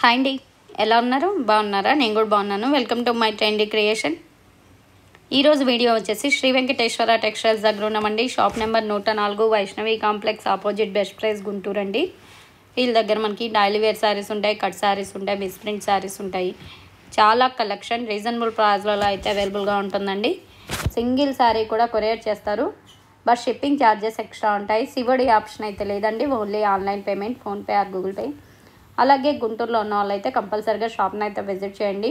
Hi అండి. ఎలా ఉన్నారు? బాగున్నారా? నేను కూడా బాగున్నాను. Welcome to my trendy creation ఈరోజు వీడియో వచ్చేసి శ్రీ వెంకటేశ్వర టెక్స్టైల్స్ దగ్గర ఉన్నామండి. షాప్ నెంబర్ నూట నాలుగు Vaishnavi complex opposite best price Guntur అండి. వీళ్ళ దగ్గర మనకి డైలీ వేర్ శారీస్ ఉంటాయి కట్ శారీస్ ఉంటాయి మిస్ ప్రింట్ శారీస్ ఉంటాయి. చాలా కలెక్షన్ రీజనబుల్ ప్రైస్లలో అయితే అవైలబుల్గా ఉంటుందండి. సింగిల్ శారీ కూడా కొరియర్ చేస్తారు. బట్ షిప్పింగ్ ఛార్జెస్ ఎక్స్ట్రా ఉంటాయి. సివడి ఆప్షన్ అయితే లేదండి. Only online payment PhonePe or Google Pay. అలాగే గుంటూరులో ఉన్న వాళ్ళైతే కంపల్సరిగా షాప్ని అయితే విజిట్ చేయండి.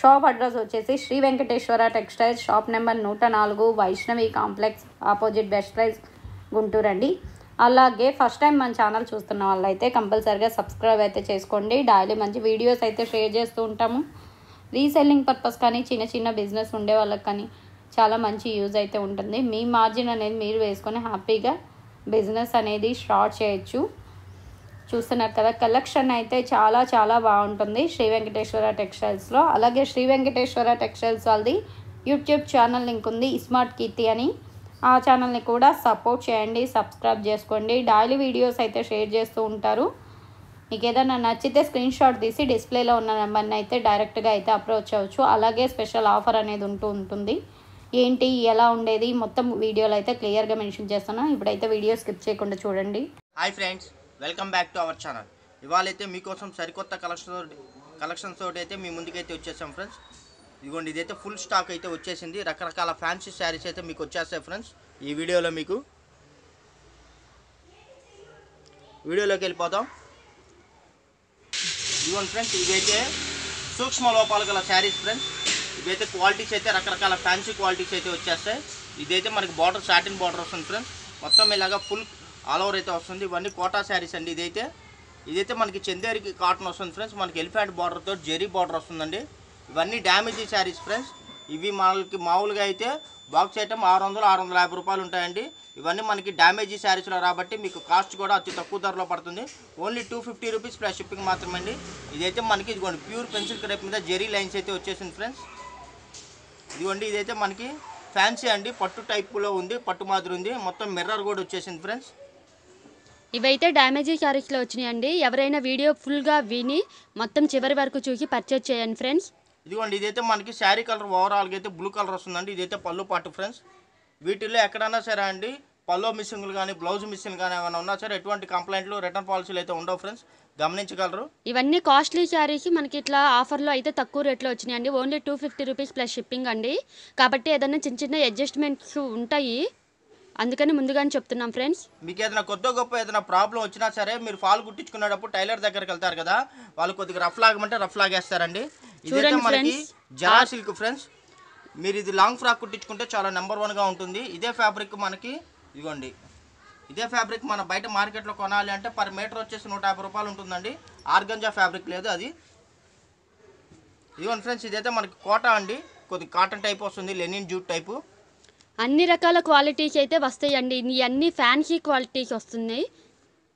షాప్ అడ్రస్ వచ్చేసి Shri Venkateswara textiles shop number నూట నాలుగు Vaishnavi complex opposite best price Guntur అండి. అలాగే ఫస్ట్ టైం మన ఛానల్ చూస్తున్న వాళ్ళైతే కంపల్సరిగా సబ్స్క్రైబ్ అయితే చేసుకోండి. డైలీ మంచి వీడియోస్ అయితే షేర్ చేస్తూ ఉంటాము. రీసెల్లింగ్ పర్పస్ కానీ చిన్న చిన్న బిజినెస్ ఉండే వాళ్ళకి కానీ చాలా మంచి యూజ్ అయితే ఉంటుంది. మీ మార్జిన్ అనేది మీరు వేసుకొని హ్యాపీగా బిజినెస్ అనేది స్టార్ట్ చేయొచ్చు. చూస్తున్నారు కదా. కలెక్షన్ అయితే చాలా చాలా బాగుంటుంది శ్రీ వెంకటేశ్వర టెక్స్టైల్స్లో అలాగే శ్రీ వెంకటేశ్వర టెక్స్టైల్స్ వాళ్ళది యూట్యూబ్ ఛానల్ లింక్ ఉంది స్మార్ట్ కీర్తి అని. ఆ ఛానల్ని కూడా సపోర్ట్ చేయండి సబ్స్క్రైబ్ చేసుకోండి. డైలీ వీడియోస్ అయితే షేర్ చేస్తూ ఉంటారు. మీకు ఏదైనా నచ్చితే స్క్రీన్ షాట్ తీసి డిస్ప్లేలో ఉన్న నెంబర్ని అయితే డైరెక్ట్గా అయితే అప్రోచ్ అవ్వచ్చు. అలాగే స్పెషల్ ఆఫర్ అనేది ఉంటూ ఉంటుంది. ఏంటి ఎలా ఉండేది? మొత్తం వీడియోలో అయితే క్లియర్గా మెన్షన్ చేస్తాను ఇప్పుడైతే వీడియో స్కిప్ చేయకుండా చూడండి. Hi friends. Welcome back to our channel. ఇవాళ అయితే మీకోసం సరికొత్త కలెక్షన్ కలెక్షన్స్ తోటి అయితే మీ ముందుకైతే వచ్చేసాం ఫ్రెండ్స్. ఇదిగోండి ఇదైతే ఫుల్ స్టాక్ అయితే వచ్చేసింది. రకరకాల ఫ్యాన్సీ శారీస్ అయితే మీకు వచ్చేస్తాయి ఫ్రెండ్స్. ఈ వీడియోలో మీకు వీడియోలోకి వెళ్ళిపోదాం. ఇదిగోండి ఫ్రెండ్స్ ఇవైతే సూక్ష్మ లోపాలు గల శారీస్ ఫ్రెండ్స్. ఇవైతే క్వాలిటీస్ అయితే రకరకాల ఫ్యాన్సీ క్వాలిటీస్ అయితే వచ్చేస్తాయి. ఇదైతే మనకి బార్డర్ సాటిన్ బార్డర్ వస్తుంది ఫ్రెండ్స్. మొత్తం ఇలాగా ఫుల్ ఆల్ ఓవర్ అయితే వస్తుంది. ఇవన్నీ కోటా శారీస్ అండి ఇదైతే. ఇదైతే మనకి చందేరికి కాటన్ వస్తుంది ఫ్రెండ్స్. మనకి ఎలిఫెంట్ బార్డర్తో జెరీ బార్డర్ వస్తుందండి. ఇవన్నీ డ్యామేజీ శారీస్ ఫ్రెండ్స్. ఇవి మనకి మామూలుగా అయితే బాక్స్ ఐటమ్ ఆరు వందలు ఆరు వందల యాభై రూపాయలు ఉంటాయండి. ఇవన్నీ మనకి డ్యామేజీ శారీస్లో రాబట్టి మీకు కాస్ట్ కూడా అతి తక్కువ ధరలో పడుతుంది. Only two fifty rupees plus shipping మాత్రమే అండి ఇదైతే మనకి ఇదిగోండి ప్యూర్ పెన్సిల్ క్రేప్ మీద జెరీ లైన్స్ అయితే వచ్చేసింది ఫ్రెండ్స్. ఇదిగోండి ఇదైతే మనకి ఫ్యాన్సీ అండి. పట్టు టైప్లో ఉంది పట్టు మాదిరి ఉంది. మొత్తం మిర్రర్ కూడా వచ్చేసింది ఫ్రెండ్స్. ఇవైతే డ్యామేజీ శారీస్లో వచ్చినాయండి. ఎవరైనా వీడియో ఫుల్గా విని మొత్తం చివరి వరకు చూసి పర్చేజ్ చేయండి ఫ్రెండ్స్. ఇదిగోండి ఇదైతే మనకి శారీ కలర్ ఓవరాల్గా అయితే బ్లూ కలర్ వస్తుందండి. ఇదైతే పళ్ళు పాటు ఫ్రెండ్స్. వీటిల్లో ఎక్కడైనా సరే అండి పల్లో మిస్సింగ్లు కానీ బ్లౌజ్ మిస్సింగ్ కానీ ఏమైనా ఉన్నా సరే ఎటువంటి కంప్లైంట్లు రిటర్న్ పాలసీలు అయితే ఉండవు ఫ్రెండ్స్. గమనించగలరు. ఇవన్నీ కాస్ట్లీ శారీస్ మనకి ఇట్లా ఆఫర్లో అయితే తక్కువ రేట్లో వచ్చినాయండి. Only two fifty rupees plus shipping అండి. కాబట్టి ఏదైనా చిన్న చిన్న అడ్జస్ట్మెంట్స్ ఉంటాయి. అందుకని ముందుగానే చెప్తున్నాం ఫ్రెండ్స్. మీకు ఏదైనా కొత్త గొప్ప ఏదైనా ప్రాబ్లం వచ్చినా సరే మీరు ఫాల్ కుట్టించుకునేటప్పుడు టైలర్ దగ్గరికి వెళ్తారు కదా వాళ్ళు కొద్దిగా రఫ్ లాగమంటే రఫ్ లాగేస్తారండి. ఇదైతే మనకి సిల్క్ ఫ్రెండ్స్ మీరు ఇది లాంగ్ ఫ్రాక్ కుట్టించుకుంటే చాలా నెంబర్ వన్గా ఉంటుంది. ఇదే ఫ్యాబ్రిక్ మనకి ఇదిగోండి. ఇదే ఫ్యాబ్రిక్ మన బయట మార్కెట్లో కొనాలి అంటే పర్ మీటర్ వచ్చేసి నూట యాభై రూపాయలు ఉంటుందండి. ఆర్గంజా ఫ్యాబ్రిక్ లేదు అది. ఇదిగోండి ఫ్రెండ్స్ ఇదైతే మనకి కోటా అండి. కొద్ది కాటన్ టైప్ వస్తుంది లెనిన్ జూట్ టైపు అన్ని రకాల క్వాలిటీస్ అయితే వస్తాయండి. ఇవి అన్ని ఫ్యాన్సీ క్వాలిటీస్ వస్తున్నాయి.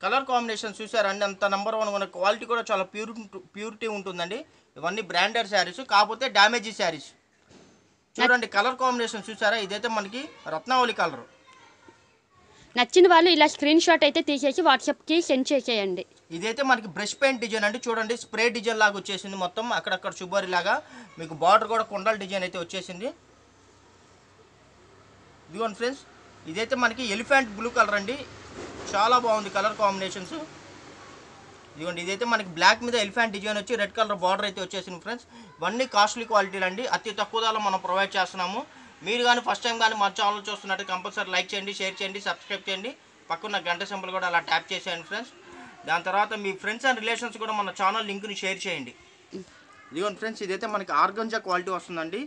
కలర్ కాంబినేషన్ చూసారండి. అంత నెంబర్ వన్ ఉన్న క్వాలిటీ కూడా చాలా ప్యూర్ ప్యూరిటీ ఉంటుందండి. ఇవన్నీ బ్రాండెడ్ శారీస్ కాకపోతే డ్యామేజీ శారీస్ చూడండి కలర్ కాంబినేషన్ చూసారా? ఇదైతే మనకి రత్నావళి కలర్ నచ్చిన వాళ్ళు ఇలా స్క్రీన్ షాట్ అయితే తీసేసి వాట్సాప్కి సెండ్ చేసేయండి. ఇదైతే మనకి బ్రష్ పెయింట్ డిజైన్ అండి. చూడండి స్ప్రే డిజైన్ లాగా వచ్చేసింది మొత్తం. అక్కడక్కడ శుభరి లాగా మీకు బార్డర్ కూడా కొండల డిజైన్ అయితే వచ్చేసింది. ఇదిగోండి ఫ్రెండ్స్ ఇదైతే మనకి ఎలిఫెంట్ బ్లూ కలర్ అండి. చాలా బాగుంది కలర్ కాంబినేషన్స్. ఇదిగోండి ఇదైతే మనకి బ్లాక్ మీద ఎలిఫెంట్ డిజైన్ వచ్చి రెడ్ కలర్ బార్డర్ అయితే వచ్చేసింది ఫ్రెండ్స్. ఇవన్నీ కాస్ట్లీ క్వాలిటీలు అండి అతి తక్కువ ధరలో మనం ప్రొవైడ్ చేస్తున్నాము. మీరు కానీ ఫస్ట్ టైం కానీ మా ఛానల్ చూస్తున్నట్టు కంపల్సరీ లైక్ చేయండి షేర్ చేయండి సబ్స్క్రైబ్ చేయండి. పక్కన గంట సింబల్ కూడా అలా ట్యాప్ చేసేయండి ఫ్రెండ్స్. దాని తర్వాత మీ ఫ్రెండ్స్ అండ్ రిలేషన్స్ కూడా మన ఛానల్ లింక్ని షేర్ చేయండి. ఇదిగోండి ఫ్రెండ్స్ ఇదైతే మనకి ఆర్గంజా క్వాలిటీ వస్తుందండి.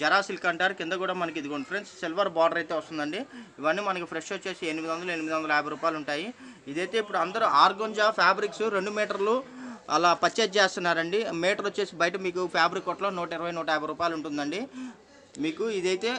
జరా సిల్క్ అంటారు. కింద కూడా మనకి ఇదిగోండి ఫ్రెండ్స్ సిల్వర్ బార్డర్ అయితే వస్తుందండి. ఇవన్నీ మనకి ఫ్రెష్ వచ్చేసి ఎనిమిది వందలు ఎనిమిది వందల యాభై రూపాయలు ఉంటాయి. ఇదైతే ఇప్పుడు అందరూ ఆర్గంజా ఫ్యాబ్రిక్స్ రెండు మీటర్లు అలా పర్చేజ్ చేస్తున్నారండి. మీటర్ వచ్చేసి బయట మీకు ఫ్యాబ్రిక్ కొట్లో నూట ఇరవై నూట యాభై రూపాయలు ఉంటుందండి. మీకు ఇదైతే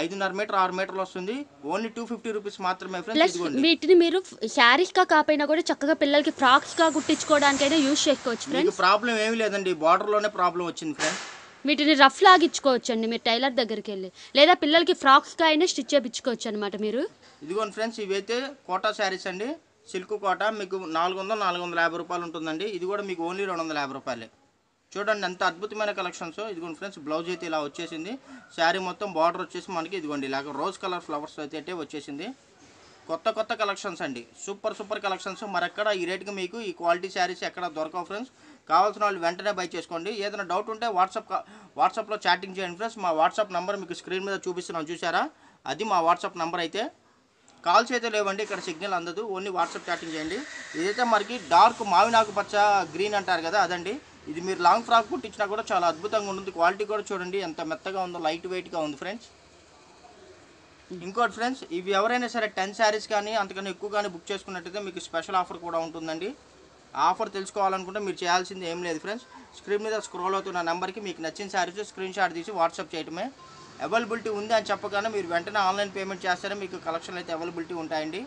ఐదున్నర మీటర్ ఆరు మీటర్లు వస్తుంది. ఓన్లీ టూ ఫిఫ్టీ రూపీస్ మాత్రమే ఫ్రెండ్స్ ప్లస్ వీటిని మీరు శారీస్గా కాకపోయినా కూడా చక్కగా పిల్లలకి ఫ్రాక్స్గా కుట్టించుకోవడానికైనా యూజ్ చేసుకోవచ్చు మీకు ఫ్రెండ్స్. ప్రాబ్లం ఏమీ లేదండి. బార్డర్లోనే ప్రాబ్లం వచ్చింది ఫ్రెండ్స్. వీటిని రఫ్ లాగించుకోవచ్చు అండి మీరు టైలర్ దగ్గరికి వెళ్ళి లేదా పిల్లలకి ఫ్రాక్స్గా అయినా స్టిచ్ చేయించుకోవచ్చు అనమాట మీరు. ఇదిగోండి ఫ్రెండ్స్ ఇవైతే కోటా శారీస్ అండి. సిల్క్ కోట మీకు నాలుగు వందల నాలుగు వందల యాభై రూపాయలు ఉంటుందండి. ఇది కూడా మీకు ఓన్లీ రెండు వందల యాభై రూపాయలే. చూడండి ఎంత అద్భుతమైన కలెక్షన్స్ ఇదిగోండి ఫ్రెండ్స్ బ్లౌజ్ అయితే ఇలా వచ్చేసింది. శారీ మొత్తం బార్డర్ వచ్చేసి మనకి ఇదిగోండి ఇలాగ రోజ్ కలర్ ఫ్లవర్స్ అయితే అయితే వచ్చేసింది. కొత్త కొత్త కలెక్షన్స్ అండి. సూపర్ సూపర్ కలెక్షన్స్ మరెక్కడ ఈ రేట్కి మీకు ఈ క్వాలిటీ శారీస్ ఎక్కడ దొరకవు ఫ్రెండ్స్. కావాల్సిన వాళ్ళు వెంటనే బై చేసుకోండి. ఏదైనా డౌట్ ఉంటే వాట్సాప్ వాట్సాప్లో చాటింగ్ చేయండి ఫ్రెండ్స్ మా వాట్సాప్ నెంబర్ మీకు స్క్రీన్ మీద చూపిస్తున్నాం చూసారా అది మా వాట్సాప్ నెంబర్ అయితే. కాల్స్ అయితే లేవండి ఇక్కడ సిగ్నల్ అందదు. ఓన్లీ వాట్సాప్ చాటింగ్ చేయండి. ఇదైతే మనకి డార్క్ మావినాకు పచ్చ గ్రీన్ అంటారు కదా అదండి. ఇది మీరు లాంగ్ ఫ్రాక్ కుట్టించినా కూడా చాలా అద్భుతంగా ఉంటుంది. క్వాలిటీ కూడా చూడండి ఎంత మెత్తగా ఉందో లైట్ వెయిట్గా ఉంది ఫ్రెండ్స్ ఇంకోటి ఫ్రెండ్స్ ఇవి ఎవరైనా సరే టెన్ శారీస్ కానీ అంతకన్నా ఎక్కువ కానీ బుక్ చేసుకున్నట్టయితే మీకు స్పెషల్ ఆఫర్ కూడా ఉంటుందండి. ఆఫర్ తెలుసుకోవాలనుకుంటే మీరు చేయాల్సింది ఏం లేదు ఫ్రెండ్స్ స్క్రీన్ మీద స్క్రోల్ అవుతున్న నెంబర్కి మీకు నచ్చిన శారీస్ స్క్రీన్ షాట్ తీసి వాట్సాప్ చేయటమే. అవైలబిలిటీ ఉంది అని చెప్పగానే మీరు వెంటనే ఆన్లైన్ పేమెంట్ చేస్తారే మీకు కలెక్షన్ అయితే అవైలబిలిటీ ఉంటాయండి.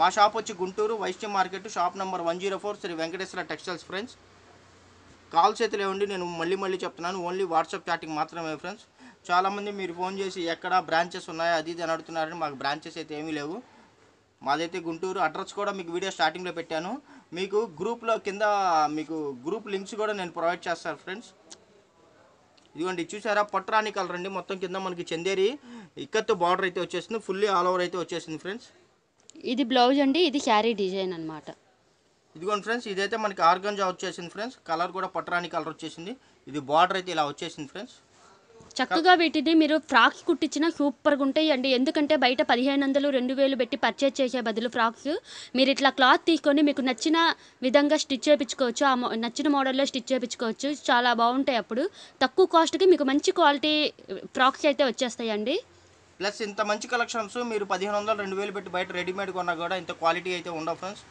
మా షాప్ వచ్చి Guntur Vaishya market shop number one zero four Shri Venkateswara textiles friends calls అయితే లేవండి నేను మళ్ళీ మళ్ళీ చెప్తున్నాను. ఓన్లీ వాట్సాప్ చాటింగ్ మాత్రమే ఫ్రెండ్స్ చాలామంది మీరు ఫోన్ చేసి ఎక్కడ బ్రాంచెస్ ఉన్నాయో అది ఇది అని అడుగుతున్నారని మాకు బ్రాంచెస్ అయితే ఏమీ లేవు. మాదైతే గుంటూరు అడ్రస్ కూడా మీకు వీడియో స్టార్టింగ్లో పెట్టాను. మీకు గ్రూప్లో కింద మీకు గ్రూప్ లింక్స్ కూడా నేను ప్రొవైడ్ చేస్తాను ఫ్రెండ్స్ ఇదిగోండి చూసారా? పట్రాని కలర్ అండి. మొత్తం కింద మనకి చందేరి ఇక్కత్తు బార్డర్ అయితే వచ్చేసింది. ఫుల్లీ ఆల్ ఓవర్ అయితే వచ్చేసింది ఫ్రెండ్స్ ఇది బ్లౌజ్ అండి. ఇది శారీ డిజైన్ అన్నమాట. ఇదిగోండి ఫ్రెండ్స్ ఇదైతే మనకి ఆర్గంజా వచ్చేసింది ఫ్రెండ్స్ కలర్ కూడా పట్రాని కలర్ వచ్చేసింది. ఇది బార్డర్ అయితే ఇలా వచ్చేసింది ఫ్రెండ్స్ చక్కగా వీటిని మీరు ఫ్రాక్స్ కుట్టించిన సూపర్గా ఉంటాయి అండి ఎందుకంటే బయట పదిహేను వందలు రెండు వేలు పెట్టి పర్చేజ్ చేసే బదులు ఫ్రాక్స్ మీరు ఇట్లా క్లాత్ తీసుకొని మీకు నచ్చిన విధంగా స్టిచ్ చేయించుకోవచ్చు. ఆ నచ్చిన మోడల్లో స్టిచ్ చేయించుకోవచ్చు. చాలా బాగుంటాయి అప్పుడు. తక్కువ కాస్ట్కి మీకు మంచి క్వాలిటీ ఫ్రాక్స్ అయితే వచ్చేస్తాయండి. ప్లస్ ఇంత మంచి కలెక్షన్స్ మీరు పదిహేను వందలు రెండు వేలు పెట్టి బయట రెడీమేడ్ కొన్నా కూడా ఇంత క్వాలిటీ అయితే ఉండవు ఫ్రెండ్స్.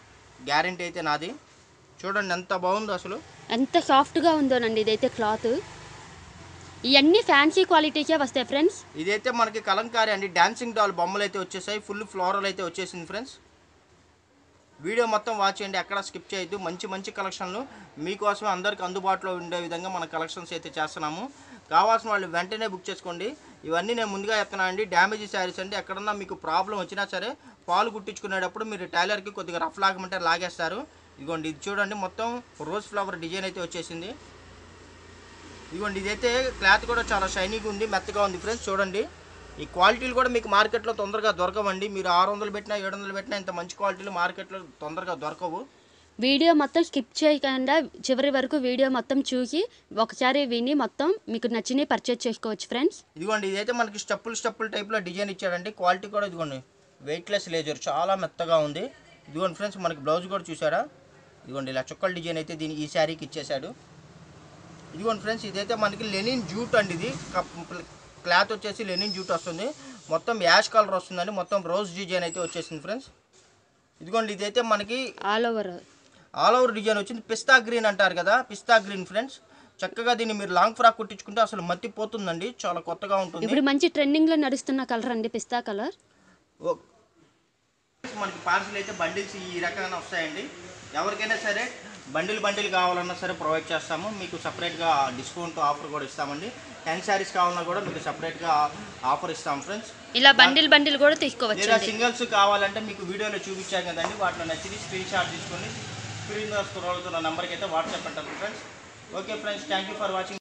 గ్యారంటీ అయితే నాది. చూడండి ఎంత బాగుందో అసలు. ఎంత సాఫ్ట్గా ఉందోనండి ఇదైతే క్లాత్. ఇవన్నీ ఫ్యాన్సీ క్వాలిటీకే వస్తాయి ఫ్రెండ్స్ ఇదైతే మనకి కలంకారీ అండి. డాన్సింగ్ డాల్ బొమ్మలు అయితే వచ్చేసాయి. ఫుల్ ఫ్లోరల్ అయితే వచ్చేసింది ఫ్రెండ్స్ వీడియో మొత్తం వాచ్ చేయండి. ఎక్కడ స్కిప్ చేయొద్దు. మంచి మంచి కలెక్షన్లు మీకోసమే అందరికి అందుబాటులో ఉండే విధంగా మన కలెక్షన్స్ అయితే చేస్తున్నాము. కావాల్సిన వాళ్ళు వెంటనే బుక్ చేసుకోండి. ఇవన్నీ నేను ముందుగా చెప్తున్నానండి డ్యామేజ్ శారీస్ అండి. ఎక్కడన్నా మీకు ప్రాబ్లం వచ్చినా సరే పాలు కుట్టించుకునేటప్పుడు మీరు టైలర్కి కొద్దిగా రఫ్ లాగమంటే లాగేస్తారు. ఇదిగోండి ఇది చూడండి. మొత్తం రోజ్ ఫ్లవర్ డిజైన్ అయితే వచ్చేసింది. ఇదిగోండి ఇదైతే క్లాత్ కూడా చాలా షైనీగా ఉంది మెత్తగా ఉంది ఫ్రెండ్స్ చూడండి. ఈ క్వాలిటీలు కూడా మీకు మార్కెట్లో తొందరగా దొరకవండి. మీరు ఆరు వందలు పెట్టినా ఏడు వందలు పెట్టినా ఇంత మంచి క్వాలిటీలు మార్కెట్లో తొందరగా దొరకవు. వీడియో మొత్తం స్కిప్ చేయకుండా చివరి వరకు వీడియో మొత్తం చూసి ఒకసారి విని మొత్తం మీకు నచ్చినవి పర్చేజ్ చేసుకోవచ్చు ఫ్రెండ్స్ ఇదిగోండి ఇదైతే మనకి స్టెప్పులు స్టెప్పుల టైప్లో డిజైన్ ఇచ్చాడండి. క్వాలిటీ కూడా ఇదిగోండి వెయిట్లెస్ లేజర్ చాలా మెత్తగా ఉంది. ఇదిగోండి ఫ్రెండ్స్ మనకి బ్లౌజ్ కూడా చూసారా? ఇదిగోండి ఇలా చుక్కల డిజైన్ అయితే దీని ఈ శారీకి ఇచ్చేసాడు ఇదిగోండి ఫ్రెండ్స్ ఇదైతే మనకి లెనిన్ జూట్ అండి ఇది. క్లాత్ వచ్చేసి లెనిన్ జూట్ వస్తుంది. మొత్తం యాష్ కలర్ వస్తుందండి. మొత్తం రోజ్ డిజైన్ అయితే వచ్చేసింది ఫ్రెండ్స్. ఇదిగోండి ఇదైతే మనకి all over. All over design వచ్చింది. పిస్తా గ్రీన్ అంటారు కదా పిస్తా గ్రీన్ ఫ్రెండ్స్. చక్కగా దీన్ని మీరు లాంగ్ ఫ్రాక్ కుట్టించుకుంటే అసలు మత్తిపోతుందండి చాలా కొత్తగా ఉంటుంది. ఇప్పుడు మంచి ట్రెండింగ్లో నడుస్తున్న కలర్ అండి పిస్తా కలర్. ఓ- మనకి పార్సిల్ అయితే బండిల్స్ ఈ రకంగా వస్తాయండి. ఎవరికైనా సరే బండిల్ బండిల్ కావాలన్నా సరే ప్రొవైడ్ చేస్తాము. మీకు సపరేట్గా డిస్కౌంట్ ఆఫర్ కూడా ఇస్తామండి. టెన్ శారీస్ కావాలన్నా కూడా మీకు సపరేట్గా ఆఫర్ ఇస్తాం ఫ్రెండ్స్ ఇలా బండిల్ బండిల్ కూడా తీసుకోవచ్చు లేదా సింగిల్స్ కావాలంటే మీకు వీడియోలో చూపించాం కదండి. వాటిలో నచ్చింది స్క్రీన్ షాట్ తీసుకొని స్క్రీన్ స్క్రోల్ అవుతున్న నెంబర్కి అయితే వాట్సాప్ పెట్టండి friends okay friends thank you for watching